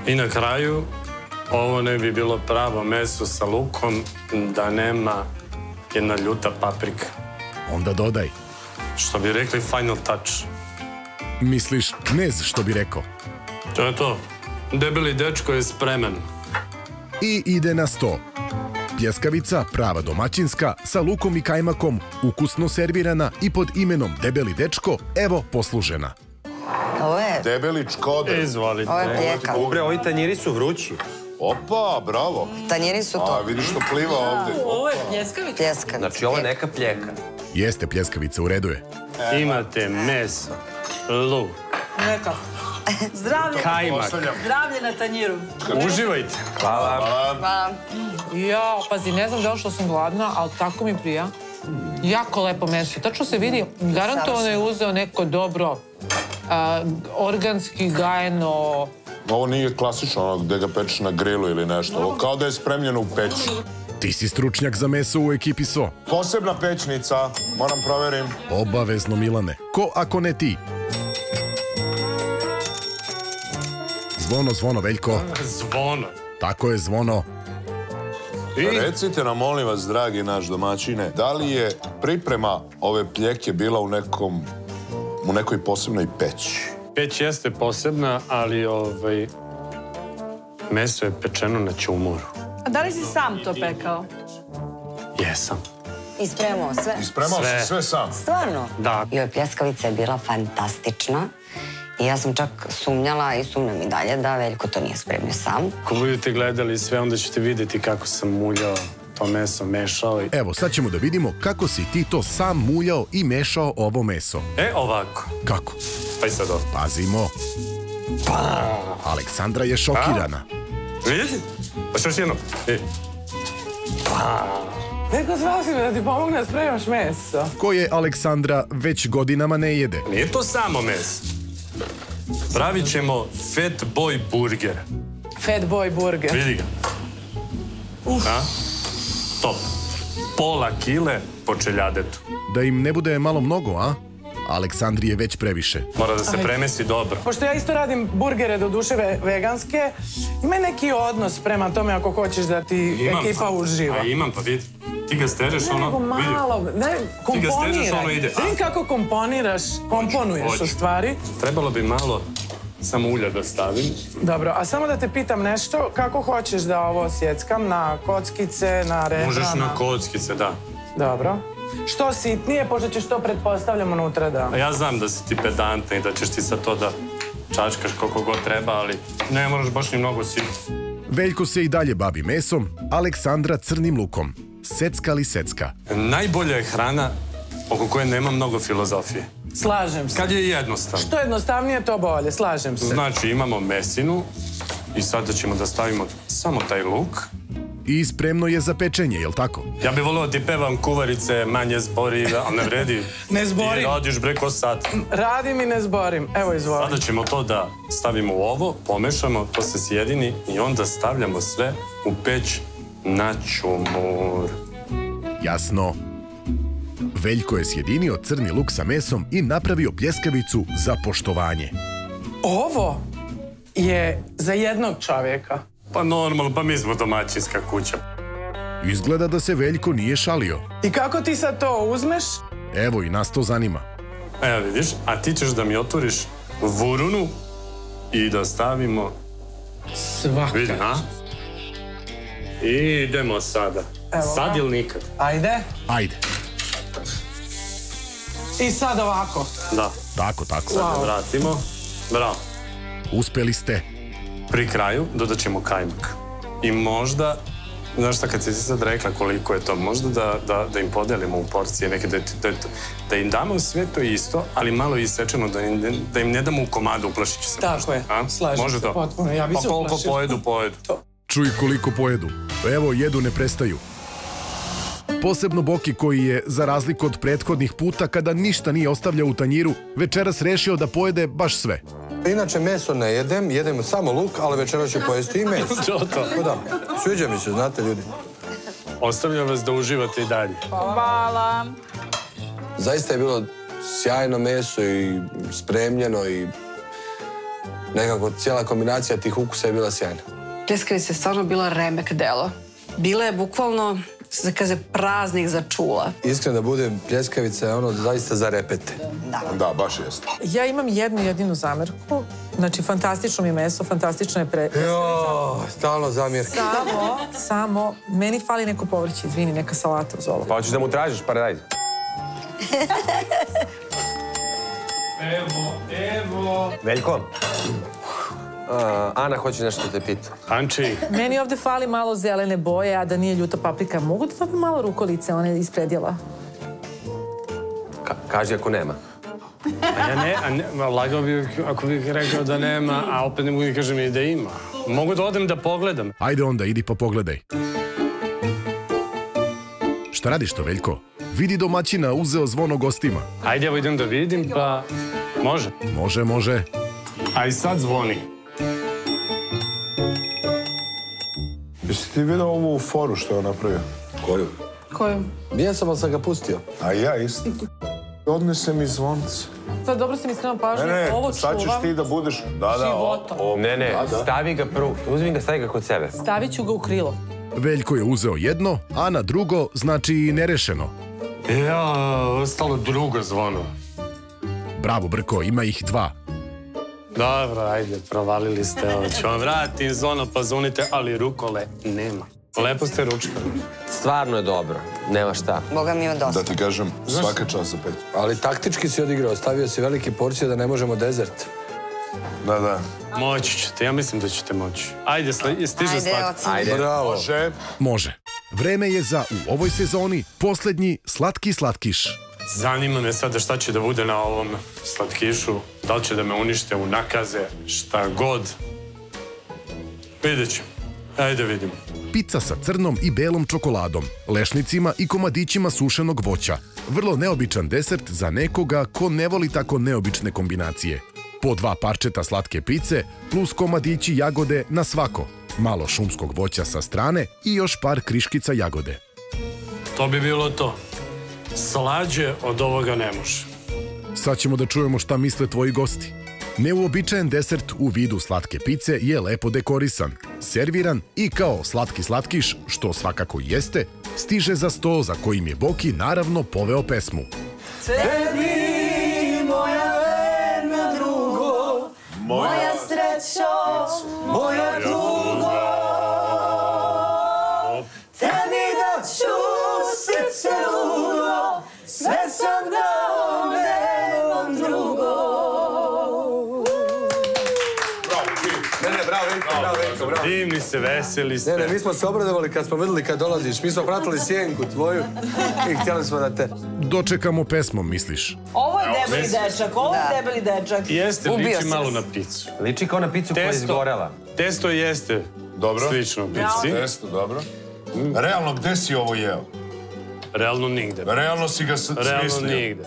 I na kraju, ovo ne bi bilo pravo meso sa lukom da nema jedna ljuta paprika. Onda dodaj. Što bi rekli final touch. Misliš knez što bi rekao. To je to. Debeli dečko je spreman. I ide na sto. Pljeskavica, prava domaćinska, sa lukom i kajmakom, ukusno servirana i pod imenom Debeli dečko, evo poslužena. Ovo je... Debeli čkoder. Izvolite. Ovo je pljeka. Bre, ovi tanjiri su vrući. Opa, bravo. Tanjiri su A, to. vidiš što pliva ovde. Ovo je pljeskavica. Pljeskavica. Znači, ovo je neka pljeka. Jeste pljeskavica, u redu je. Imate meso, luk, Neka. Zdravlje. kajmak. Zdravlje na tanjiru. Uživajte. Hvala. Hvala. Ja, pazi, ne znam da što sam gladna, ali tako mi prija. Jako lepo meso. Tačno se vidi, garantovano je uzeo neko dobro, a, organski gajeno, Ovo nije klasično ono gde ga pečeš na grilu ili nešto. Ovo kao da je spremljeno u peći. Ti si stručnjak za meso u ekipi So. Posebna pećnica, moram proverim. Obavezno, Milane. Ko ako ne ti? Zvono, zvono, Veljko. Zvono. Tako je zvono. Recite nam, molim vas, dragi naš domaćine, da li je priprema ove pljeke bila u nekom u nekoj posebnoj peći? Peć jeste posebna, ali ovaj, meso je pečeno na ćumoru. A da li si sam to pekao? Jesam. I spremao sve. I spremao Sve. si sve sam. Stvarno? Da. Joj, pljeskavica je bila fantastična. I ja sam čak sumnjala i sumnjam i dalje da Veljko to nije spremio sam. Ako budete gledali sve, onda ćete vidjeti kako sam muljao to meso, mešao. i- Evo, sad ćemo da vidimo kako si ti to sam muljao i mešao ovo meso. E, ovako. Kako? Pa i sad ovo. Pazimo. Pa! Aleksandra je šokirana. Vidite? Pa što još jedno? E. Neko zvao si me da ti pomogne da spremaš meso. Koje Aleksandra već godinama ne jede. Nije to samo meso. Pravit ćemo Fat Boy Burger. Fat boy burger. Vidi ga. A? Top. Pola kile po čeljadetu. Da im ne bude malo mnogo, a? Aleksandri je već previše. Mora da se premesi dobro. Pošto ja isto radim burgere do duše ve- veganske, ima neki odnos prema tome ako hoćeš da ti ekipa uživa. A imam, pa vidi. Ti ga stežeš, Ne, nego ono, vidi. malo, ne, Ti ga stežeš, komponiraj. ono ide. Vidim kako komponiraš, komponuješ hoću. u stvari. Trebalo bi malo samo ulja da stavim. Dobro, a samo da te pitam nešto, kako hoćeš da ovo sjeckam? Na kockice, na rebra? Možeš na kockice, da. Dobro. Što sitnije, pošto ćeš to pretpostavljam unutra da... A ja znam da si ti pedantna i da ćeš ti sad to da čačkaš koliko god treba, ali ne moraš baš ni mnogo siti. Veljko se i dalje bavi mesom, Aleksandra crnim lukom. Secka li secka. Najbolja je hrana oko koje nema mnogo filozofije. Slažem se. Kad je jednostavno. Što jednostavnije, to bolje, slažem se. Znači, imamo mesinu, I sada ćemo da stavimo samo taj luk. I spremno je za pečenje, jel tako? Ja bih volio da ti pevam kuvarice, manje zbori, ali ne vredi. Ne zborim. I radiš breko sat. Radim i ne zborim. Evo izvoli. Sada ćemo to da stavimo u ovo, pomešamo, to se sjedini i onda stavljamo sve u peć na čumur. Jasno. Veljko je sjedinio crni luk sa mesom i napravio pljeskavicu za poštovanje. Ovo je za jednog čovjeka. Pa normalno, pa mi smo domaćinska kuća. Izgleda da se Veljko nije šalio. I kako ti sad to uzmeš? Evo i nas to zanima. Evo vidiš, a ti ćeš da mi otvoriš vurunu i da stavimo... Svaka. Vidi, a? I idemo sada. Evo Sad ili nikad? Ajde. Ajde. I sad ovako. Da. Tako, tako. Sad da vratimo. Bravo. Uspeli ste. Pri kraju dodat ćemo kajmak. I možda, znaš šta, kad si ti sad rekla koliko je to, možda da, da, da im podelimo u porcije neke, da, da, da im damo sve to isto, ali malo isečeno, da im, da im ne damo u komadu, uplašit će se. Tako možda, je. A? Slažem Može se to? potpuno. Ja bi pa se koliko uplašila. pojedu, pojedu. Čuj koliko pojedu. Evo, jedu ne prestaju. Posebno Boki koji je, za razliku od prethodnih puta kada ništa nije ostavljao u tanjiru, večeras rešio da pojede baš sve. Inače, meso ne jedem, jedem samo luk, ali večera ću pojesti i meso. To, to. Tako da, sviđa mi se, znate ljudi. Ostavljam vas da uživate i dalje. Hvala. Zaista je bilo sjajno meso i spremljeno i nekako cijela kombinacija tih ukusa je bila sjajna. Pljeskavica je stvarno bila remek delo. Bila je bukvalno, se kaže, praznik za čula. Iskreno da budem, pljeskavica je ono zaista za repete. Da, baš jeste. Ja imam jednu jedinu zamerku. Znači, fantastično mi je meso, fantastično je pre... Jo, stalno zamjerke. Samo, samo, meni fali neko povrće, izvini, neka salata uz ovo. Pa hoćeš da mu tražiš paradajz? Evo, evo. Veljko, a, Ana hoće nešto da te pita. Anči, Meni ovde fali malo zelene boje, a da nije ljuta paprika. Mogu da dobijem malo rukolice, one iz predjela? Ka kaži ako nema. a ja ne, a ne, lagao bih ako bih rekao da nema, a opet ne mogu da kažem i da ima. Mogu da odem da pogledam. Ajde onda, idi pa pogledaj. Šta radiš to, Veljko? Vidi domaćina uzeo zvono gostima. Ajde, evo idem da vidim, pa može. Može, može. A i sad zvoni. Jesi ti vidio ovu foru što je on napravio? Koju? Koju? Nije sam, ali sam ga pustio. A ja isto. Odnese mi zvonce. Sad dobro ste mi skrenuo pažnju, Ne, ne, ovo sad ćeš ti da budeš... Da, da, o, Ne, ne, da, da. stavi ga prvo, uzmi ga, stavi ga kod sebe. Stavit ću ga u krilo. Veljko je uzeo jedno, a na drugo znači i nerešeno. Ja, ostalo drugo zvono. Bravo, Brko, ima ih dva. Dobro, ajde, provalili ste ovo. Ću vam vratim zvono, pa zvonite, ali rukole nema. Lepo ste ručkali. Stvarno je dobro, nema šta. Boga mi je dosta. Da ti kažem, svaka čast za pet. Ali taktički si odigrao, stavio si velike porcije da ne možemo dezert. Da, da. Moći ćete, ja mislim da ćete moći. Ajde, stiže slatko. Ajde. Bravo. Može. Može. Vreme je za u ovoj sezoni posljednji slatki slatkiš. Zanima me sada šta će da bude na ovom slatkišu. Da li će da me unište u nakaze, šta god. Vidjet ćemo. Ajde vidimo. Pizza sa crnom i belom čokoladom, lešnicima i komadićima sušenog voća. Vrlo neobičan desert za nekoga ko ne voli tako neobične kombinacije. Po dva parčeta slatke pice plus komadići jagode na svako. Malo šumskog voća sa strane i još par kriškica jagode. To bi bilo to. Slađe od ovoga ne može. Sad ćemo da čujemo šta misle tvoji gosti. Neuobičajen desert u vidu slatke pice je lepo dekorisan, serviran i kao slatki slatkiš, što svakako jeste, stiže za sto za kojim je Boki naravno poveo pesmu. Tebi, moja verna drugo, moja srećo, moja tugo. Se, veseli ste. Ne, ne, mi smo se obradovali kad smo vidjeli kad dolaziš. Mi smo pratili sjenku tvoju i htjeli smo da te... Dočekamo pesmom, misliš? Ovo je debeli dečak, ovo je debeli dečak. Jeste, Ubio liči malo na picu. Liči kao na picu koja je Testo, izgorela. Testo jeste Dobro. slično pici. Testo, dobro. Realno, gde si ovo jeo? Realno nigde. Realno si ga s- Realno smislio? nigde.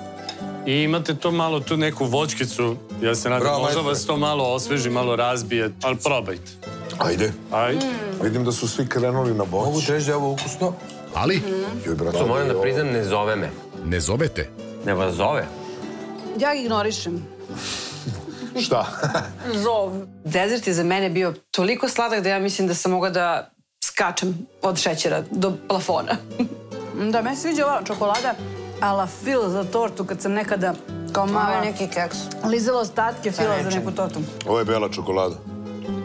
I imate to malo, tu neku voćkicu, ja se nadam, možda vas to malo osveži, malo razbije, ali probajte. Ajde. Ajde. Vidim da su svi krenuli na Mogu voć. ti reći da je ovo ukusno? Ali, Joj, brate, To moram da priznam, ne zove me. ne zovete. Ne vas zove. Ja ga ignorišem. Šta? Zov. Dezert je za mene bio toliko sladak da ja mislim da sam mogla da skačem od šećera do plafona. da, meni se sviđa ova čokolada a la fil za tortu kad sam nekada kao Ovo je neki keks. lizala ostatke fila za neku tortu. Ovo je bela čokolada.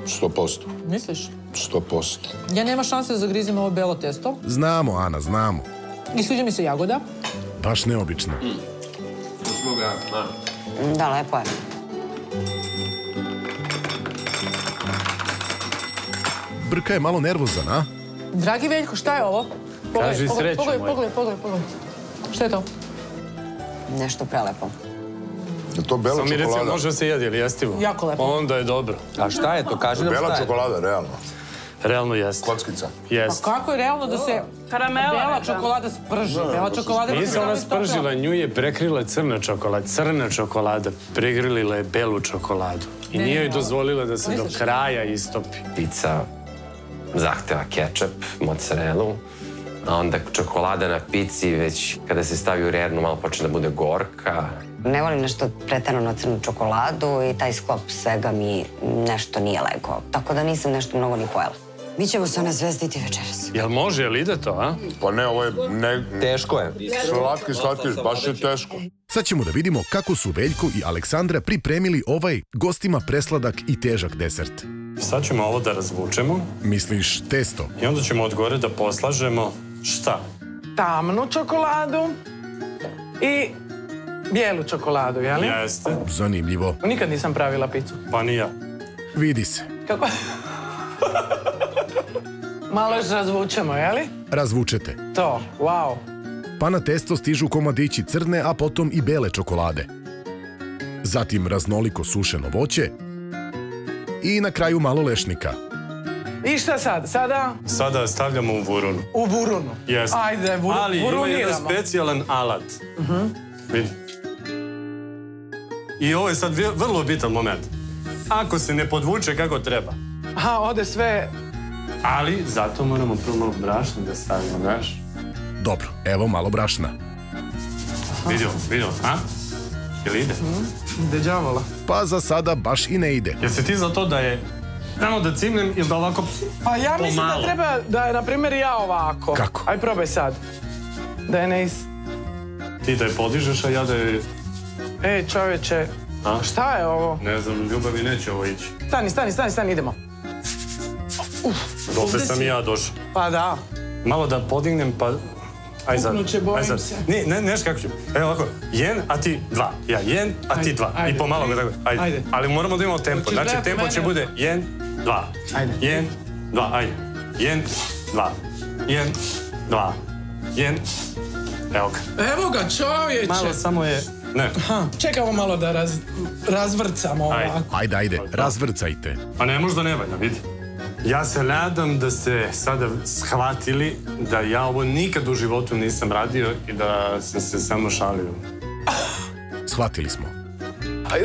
100%. Misliš? 100%. Ja nema šanse da zagrizim ovo belo testo. Znamo, Ana, znamo. I sviđa mi se jagoda. Baš neobično. Da, lepo je. Brka je malo nervozan, a? Dragi Veljko, šta je ovo? Pogledaj, Kaži pogledaj, sreću pogledaj, pogledaj, pogledaj. Šta je to? Nešto prelepo. Je to bela Samo mi recimo, čokolada? može se jedi, ili jestivo? Jako lepo. Onda je dobro. A šta je to? Kaži nam Bela šta je. čokolada, realno. Realno jeste. Kockica. Jeste. Pa kako je realno da se Karamela bela čokolada sprži? Bela čokolada Nije se ona spržila, nju je prekrila crna čokolada. Crna čokolada pregrilila je belu čokoladu. I Ne, nije joj dozvolila da se do kraja istopi. Pizza zahteva kečap, mozzarellu, a onda čokolada na pici već kada se stavi u rednu malo počne da bude gorka. Ne volim nešto pretarano crnu čokoladu i taj sklop svega mi nešto nije lego. Tako da nisam nešto mnogo ni pojela. Mi ćemo se nazvezditi večeras. Jel može, jel ide to, a? Pa ne, ovo je... Ne, Teško je. slatki, slatki, baš je teško. Sad ćemo da vidimo kako su Veljko i Aleksandra pripremili ovaj gostima presladak i težak desert. Sad ćemo ovo da razvučemo Misliš testo? i onda ćemo od gore da poslažemo šta? Tamnu čokoladu i bijelu čokoladu, jel? Jeste, Zanimljivo. Nikad nisam pravila picu. pa ni ja. Vidi se. Kako? Malo još razvučemo, jeli? Razvučete. To, wow. Pa na testo stižu komadići crne, a potom i bele čokolade. Zatim raznoliko sušeno voće i na kraju malo lešnika. I šta sad? Sada Sada stavljamo u vurunu. u burunu. Jeste. Ajde, vuru, Ali ima jedan vuruniramo. specijalan alat. Vidi. I ovo je sad vrlo bitan moment. Ako se ne podvuče kako treba, Aha, ode sve... ali zato moramo prvo malo brašna da stavimo, znaš? Dobro, evo malo brašna. Vidio, vidio, a? Jel ide? De đavola. Pa za sada baš i ne ide. Jesi ti za to da je Samo da cimnem ili da ovako... Pa ja mislim da treba da je, na primjer, ja ovako. Kako? Aj, probaj sad. Da je ne is... Ti da je podižeš, a ja da je... Ej, čovječe, A? šta je ovo? Ne znam, ljubavi neće ovo ići. Stani, stani, stani, stani, idemo. Ovdje sam i ja došao. Pa da. Malo da podignem, pa... Aj sad. Puknuće, bojim aj sad. se. Ne, ne, neš kako ću. Evo ovako, jen, a ti dva. Ja, jen, a ti Ajde, dva. I ajde. pomalo ga tako. Ajde. Ajde. Ali moramo da imamo tempo. Hoćeš Znači, tempo mene? će bude jen, dva. Ajde. Jen, dva, ajde. Jen, dva. Jen, dva. Jen. Evo ga. Evo ga, čovječe. Malo samo je... Ne. Aha, čekaj ovo malo da raz, razvrcamo Ajde. ovako. Ajde, ajde, razvrcajte. A ne možda ne valja, vidi. Ja se nadam da ste sada shvatili da ja ovo nikad u životu nisam radio i da sam se samo šalio. Shvatili smo.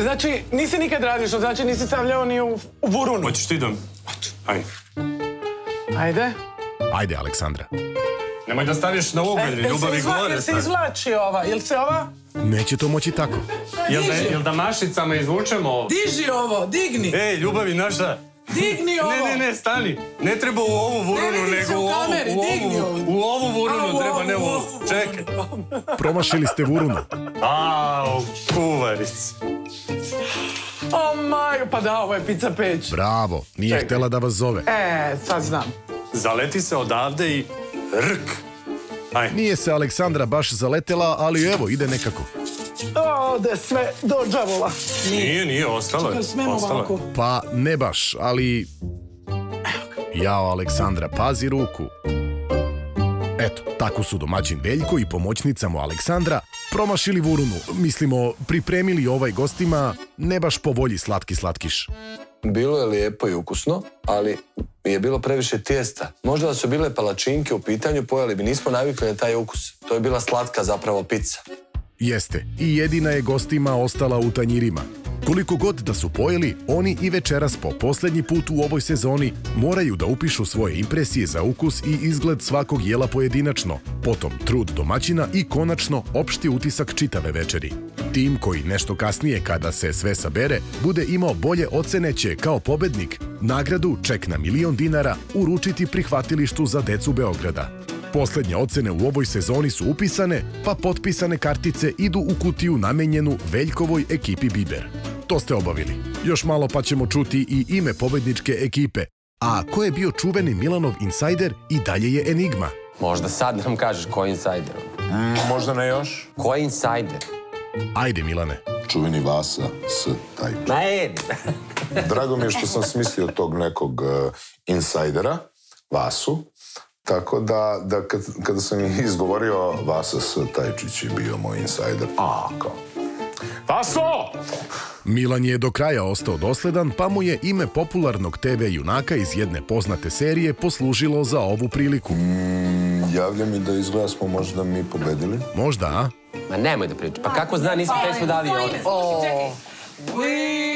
Znači, nisi nikad radio što znači nisi stavljao ni u, u burunu. Hoćeš ti da... Ajde. Ajde. Ajde, Aleksandra. Nemoj da staviš na ugalj, se ljubavi gore. Jel se izvlači ova? Jel se ova? Neće to moći tako. Jel da, jel da mašicama izvučemo ovo? Diži ovo, digni. Ej, ljubavi, naša... Digni ovo. Ne, ne, ne, stani. Ne treba u ovu vurunu, Ne nego u u ovu, u digni ovu, ovo. u ovu A, vurunu u treba, ovu, ne u ovu. Čekaj. Promašili ste vurunu. Au, kuvaric. O maju, pa da, ovo je pizza peć. Bravo, nije Čekaj. htela da vas zove. E, sad znam. Zaleti se odavde i rk. Aj. Nije se Aleksandra baš zaletela, ali evo, ide nekako. Ode sve do džavola. Nije, nije, ostalo je. Ostalo je. ovako? Pa ne baš, ali... Jao, Aleksandra, pazi ruku. Eto, tako su domaćin Veljko i pomoćnica mu Aleksandra promašili vurunu, mislimo, pripremili ovaj gostima ne baš po volji slatki slatkiš. Bilo je lijepo i ukusno, ali je bilo previše tijesta. Možda da su bile palačinke u pitanju, pojeli bi. Nismo navikli na taj ukus. To je bila slatka zapravo pizza. Jeste, i jedina je gostima ostala u tanjirima. Koliko god da su pojeli, oni i večeras po posljednji put u ovoj sezoni moraju da upišu svoje impresije za ukus i izgled svakog jela pojedinačno, potom trud domaćina i konačno opšti utisak čitave večeri. Tim koji nešto kasnije, kada se sve sabere, bude imao bolje ocene će kao pobednik nagradu ček na milion dinara uručiti prihvatilištu za decu Beograda. Poslednje ocene u ovoj sezoni su upisane, pa potpisane kartice idu u kutiju namenjenu Veljkovoj ekipi Biber. To ste obavili. Još malo pa ćemo čuti i ime pobedničke ekipe. A ko je bio čuveni Milanov insajder i dalje je enigma. Možda sad nam kažeš ko je insajder. Mm, možda ne još. Ko je insajder? Ajde Milane. Čuveni Vasa S. Tajč. Ne. Drago mi je što sam smislio tog nekog uh, insajdera, Vasu. Tako da, da kad, kada sam izgovorio Vasa S. Tajčić je bio moj insajder. A, kao. Vaso! Milan je do kraja ostao dosledan, pa mu je ime popularnog TV junaka iz jedne poznate serije poslužilo za ovu priliku. Mm, javlja mi da izgleda smo možda mi pobedili. Možda, a? Ma nemoj da pričaš. Pa kako zna, nismo pesmu dali ovdje. We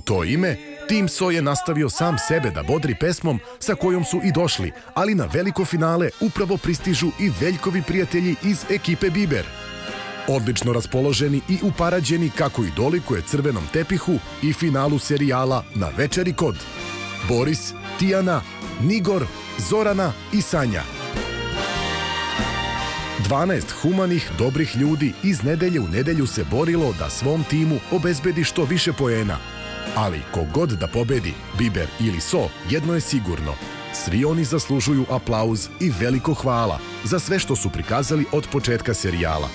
To ime, Tim So je nastavio sam sebe da bodri pesmom sa kojom su i došli, ali na veliko finale upravo pristižu i Veljkovi prijatelji iz ekipe Biber. Odlično raspoloženi i uparađeni kako i dolikuje crvenom tepihu i finalu serijala na večeri kod Boris, Tijana, Nigor, Zorana i Sanja. 12 humanih, dobrih ljudi iz nedelje u nedelju se borilo da svom timu obezbedi što više poena. Ali kogod da pobedi, Biber ili So, jedno je sigurno. Svi oni zaslužuju aplauz i veliko hvala za sve što su prikazali od početka serijala.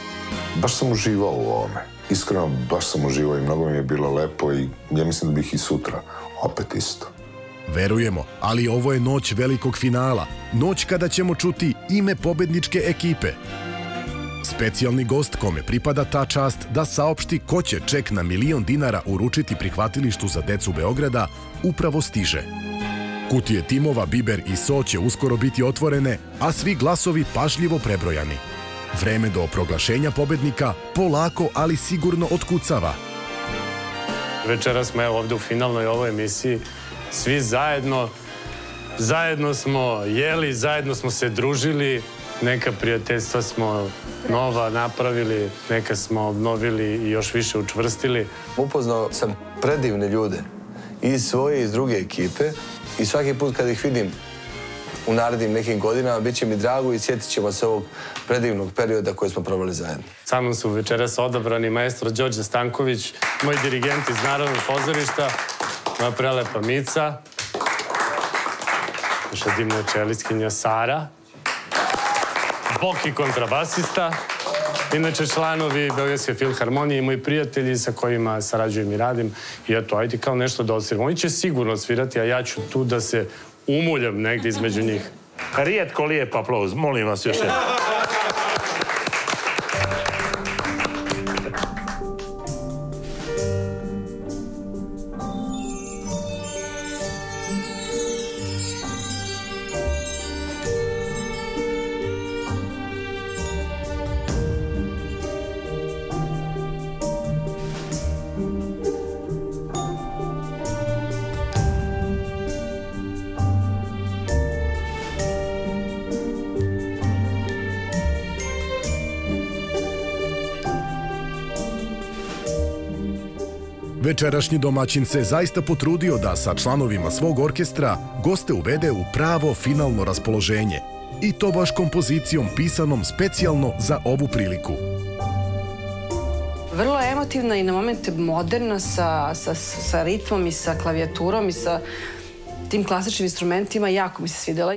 Baš sam uživao u ovome. Iskreno, baš sam uživao i mnogo mi je bilo lepo i ja mislim da bih i sutra opet isto. Verujemo, ali ovo je noć velikog finala, noć kada ćemo čuti ime pobedničke ekipe. Specijalni gost kome pripada ta čast da saopšti ko će ček na milion dinara uručiti prihvatilištu za decu Beograda upravo stiže. Kutije timova Biber i So će uskoro biti otvorene, a svi glasovi pažljivo prebrojani. Vreme do proglašenja pobednika polako, ali sigurno otkucava. Večera smo evo ovde u finalnoj ovoj emisiji svi zajedno. Zajedno smo jeli, zajedno smo se družili, neka prijateljstva smo nova napravili, neka smo obnovili i još više učvrstili. Upoznao sam predivne ljude iz svoje i iz druge ekipe i svaki put kad ih vidim u narednim nekim godinama, bit će mi drago i sjetit ćemo se ovog predivnog perioda koji smo proveli zajedno. Sa mnom su večeras odabrani maestro Đorđe Stanković, moj dirigent iz Narodnog pozorišta, moja prelepa Mica, naša divna čelistkinja Sara, Boki kontrabasista, inače članovi Beogradske filharmonije i moji prijatelji sa kojima sarađujem i radim. I eto, ajde kao nešto da odsviramo. Oni će sigurno svirati, a ja ću tu da se umuljam negdje između njih. Rijetko lijep aplauz, molim vas još jednom. Večerašnji domaćin se zaista potrudio da sa članovima svog orkestra goste uvede u pravo finalno raspoloženje. I to baš kompozicijom pisanom specijalno za ovu priliku. Vrlo emotivna i na momente moderna sa, sa, sa ritmom i sa klavijaturom i sa tim klasičnim instrumentima. Jako mi se svidela.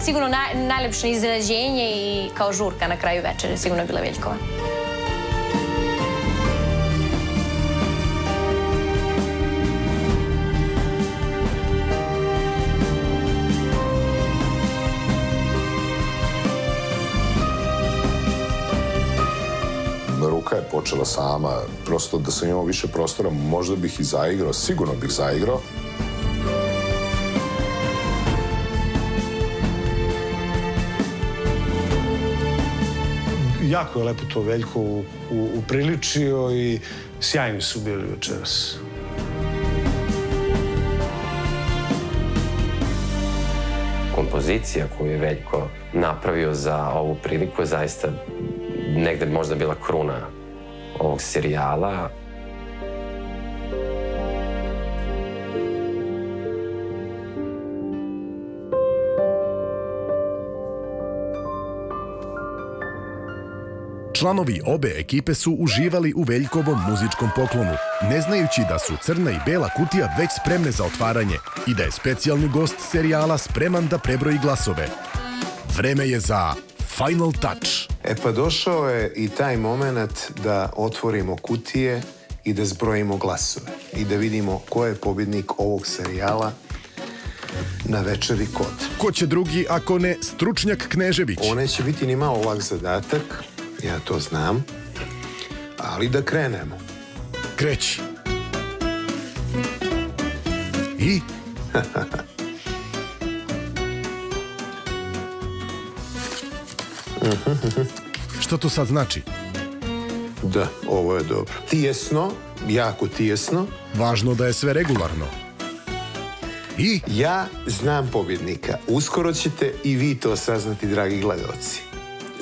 sigurno na, najlepše iznenađenje i kao žurka na kraju večere sigurno je bila Veljkova. je počela sama, prosto da sam imao više prostora, možda bih i zaigrao, sigurno bih zaigrao. Jako je lepo to Veljko upriličio i sjajni su bili večeras. Kompozicija koju je Veljko napravio za ovu priliku je zaista negde možda bila kruna ovog serijala. Članovi obe ekipe su uživali u Veljkovom muzičkom poklonu, ne znajući da su crna i bela kutija već spremne za otvaranje i da je specijalni gost serijala spreman da prebroji glasove. Vreme je za Final Touch. E pa došao je i taj moment da otvorimo kutije i da zbrojimo glasove i da vidimo ko je pobjednik ovog serijala na večeri kod. Ko će drugi ako ne stručnjak Knežević? Ovo neće biti ni malo lak zadatak, ja to znam, ali da krenemo. Kreći. I? Što to sad znači? Da, ovo je dobro. Tijesno, jako tijesno. Važno da je sve regularno. I? Ja znam pobjednika. Uskoro ćete i vi to saznati, dragi gledalci.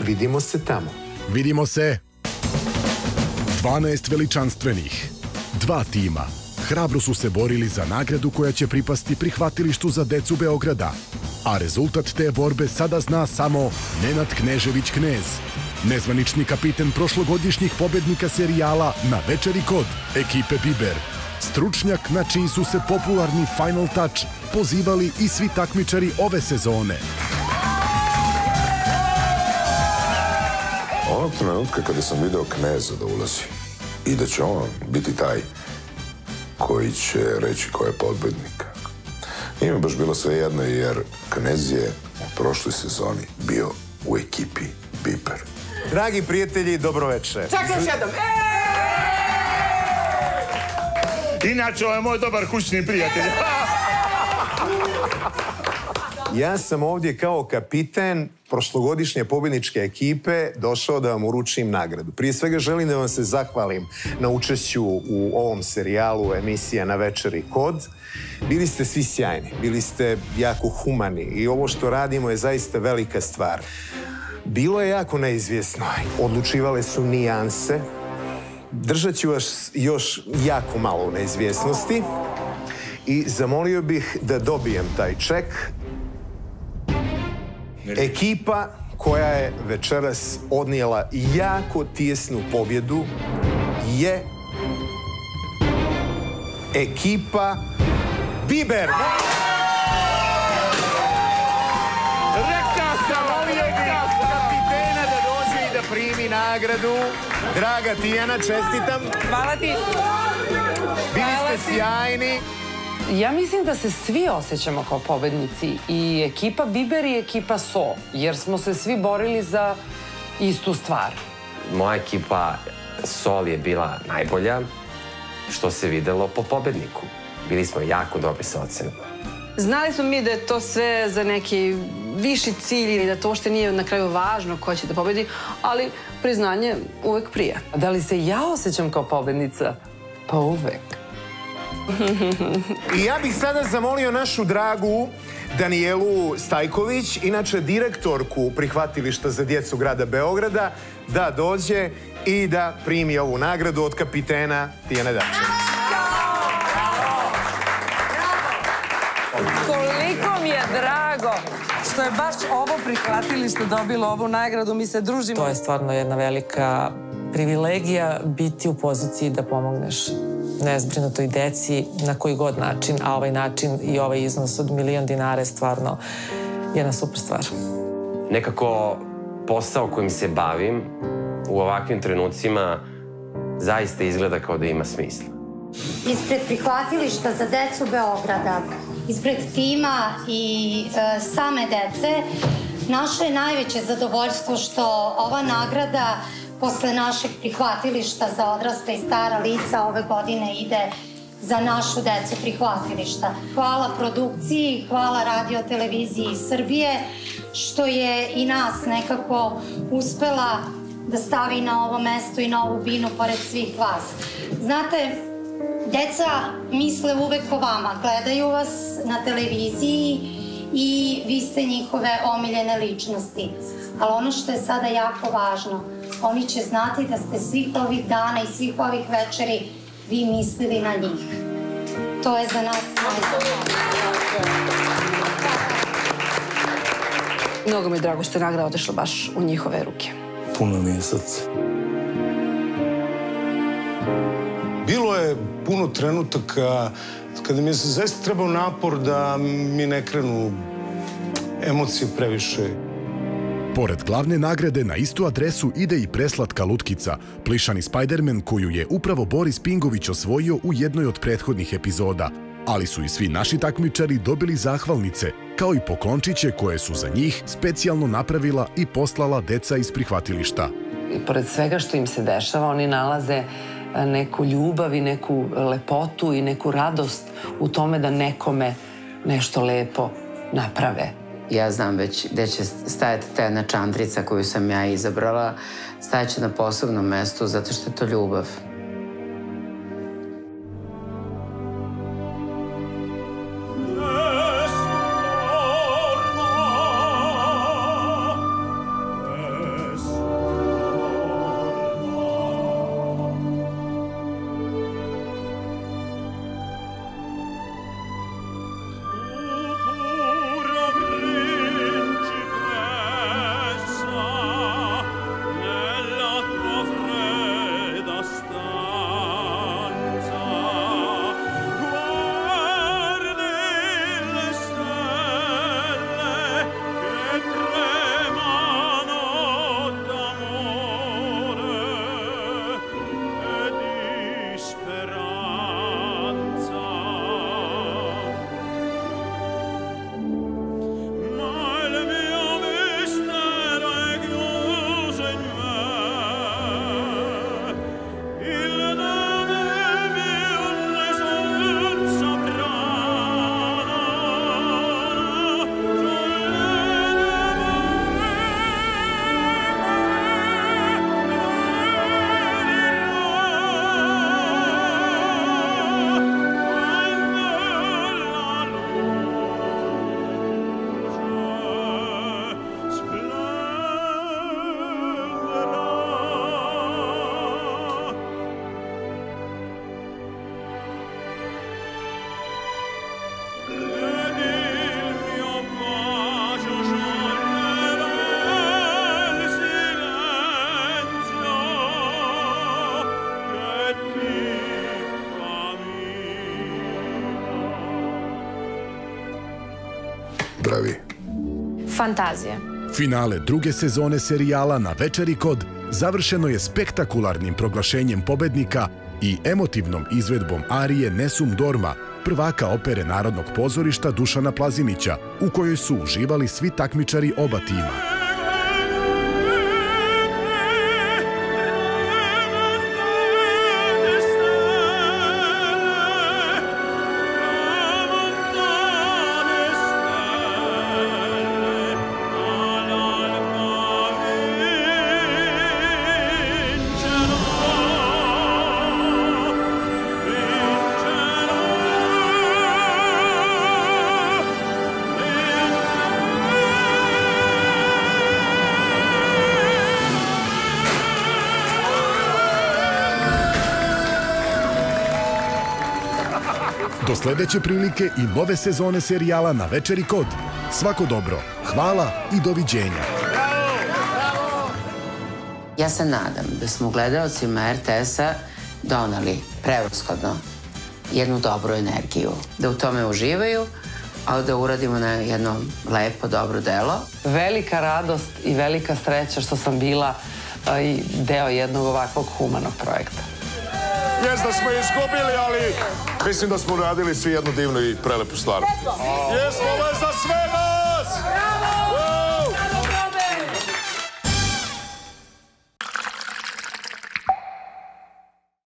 Vidimo se tamo. Vidimo se. 12 veličanstvenih. Dva tima. Hrabro su se borili za nagradu koja će pripasti prihvatilištu za decu Beograda. A rezultat te borbe sada zna samo Nenad Knežević Knez. Nezvanični kapiten prošlogodišnjih pobednika serijala na večeri kod ekipe Biber. Stručnjak na čiji su se popularni Final Touch pozivali i svi takmičari ove sezone. Onog trenutka kada sam video kneza da ulazi i da će on biti taj koji će reći ko je pobednik. Nije mi baš bilo sve jedno jer knez je u prošloj sezoni bio u ekipi Biber. Dragi prijatelji, dobro večer. Čekaj još jednom. Inače, ovo je moj dobar kućni prijatelj. Ja sam ovdje kao kapiten prošlogodišnje pobjedničke ekipe došao da vam uručim nagradu. Prije svega želim da vam se zahvalim na učešću u ovom serijalu emisija na večeri kod. Bili ste svi sjajni, bili ste jako humani i ovo što radimo je zaista velika stvar. Bilo je jako neizvjesno. Odlučivale su nijanse. Držat ću vas još jako malo u neizvjesnosti i zamolio bih da dobijem taj ček Ekipa koja je večeras odnijela jako tijesnu pobjedu je ekipa Biber. Rekao sam rekao sam kapitena da dođe i da primi nagradu. Draga Tijana, čestitam. Hvala ti. Bili ste sjajni. Ja mislim da se svi osjećamo kao pobednici i ekipa Biber i ekipa So, jer smo se svi borili za istu stvar. Moja ekipa Sol je bila najbolja, što se videlo po pobedniku. Bili smo jako dobri sa ocenama. Znali smo mi da je to sve za neki viši cilj i da to uopšte nije na kraju važno ko će da pobedi, ali priznanje uvek prija. Da li se ja osjećam kao pobednica? Pa uvek. I ja bih sada zamolio našu dragu Danijelu Stajković, inače direktorku prihvatilišta za djecu grada Beograda, da dođe i da primi ovu nagradu od kapitena Tijane Dačević. Koliko mi je drago što je baš ovo prihvatilište dobilo ovu nagradu. Mi se družimo. To je stvarno jedna velika privilegija biti u poziciji da pomogneš nezbrinutoj deci na koji god način, a ovaj način i ovaj iznos od milion dinara je stvarno jedna super stvar. Nekako posao kojim se bavim u ovakvim trenucima zaista izgleda kao da ima smisla. Ispred prihvatilišta za decu Beograda, ispred tima i e, same dece, naše je najveće zadovoljstvo što ova nagrada posle našeg prihvatilišta za odrasla i stara lica ove godine ide za našu decu prihvatilišta. Hvala produkciji, hvala radio televiziji Srbije, što je i nas nekako uspela da stavi na ovo mesto i na ovu binu pored svih vas. Znate, deca misle uvek o vama, gledaju vas na televiziji i vi ste njihove omiljene ličnosti. Ali ono što je sada jako važno, oni će znati da ste svih ovih dana i svih ovih večeri vi mislili na njih. To je za nas najbolje. Mnogo mi je drago što je nagrada otišla baš u njihove ruke. Puno mi je srce. Bilo je puno trenutaka kada mi je se zaista trebao napor da mi ne krenu emocije previše. Pored glavne nagrade na istu adresu ide i preslatka lutkica, plišani Spiderman koju je upravo Boris Pingović osvojio u jednoj od prethodnih epizoda, ali su i svi naši takmičari dobili zahvalnice, kao i poklončiće koje su za njih specijalno napravila i poslala deca iz prihvatilišta. I pored svega što im se dešava, oni nalaze neku ljubav i neku lepotu i neku radost u tome da nekome nešto lepo naprave. Ja znam već gde će stajati ta jedna čandrica koju sam ja izabrala. Stajaće na posebnom mestu zato što je to ljubav. Bravi. Fantazija. Finale druge sezone serijala na Večeri kod završeno je spektakularnim proglašenjem pobednika i emotivnom izvedbom arije Nesum Dorma, prvaka opere Narodnog pozorišta Dušana Plazinića, u kojoj su uživali svi takmičari oba tima. Sledeće prilike i nove sezone serijala na Večeri kod. Svako dobro, hvala i doviđenja. Ja se nadam da smo gledalcima RTS-a donali prevoshodno jednu dobru energiju, da u tome uživaju, a da uradimo na jedno lepo, dobro delo. Velika radost i velika sreća što sam bila i deo jednog ovakvog humanog projekta. Jes da smo izgubili, ali mislim da smo uradili svi jednu divnu i prelepu stvar. Jesmo, ovo je za sve!